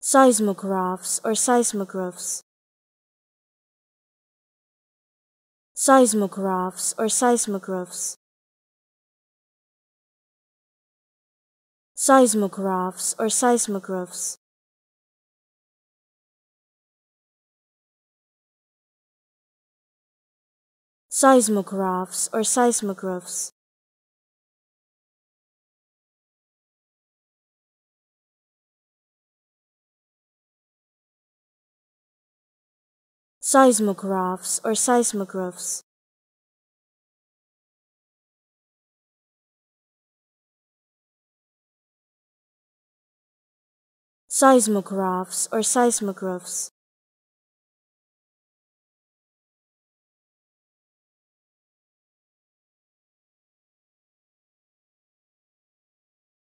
seismographs or seismographs. Seismographs or seismographs. Seismographs or seismographs. Seismographs or seismographs seismographs or seismographs. Seismographs or seismographs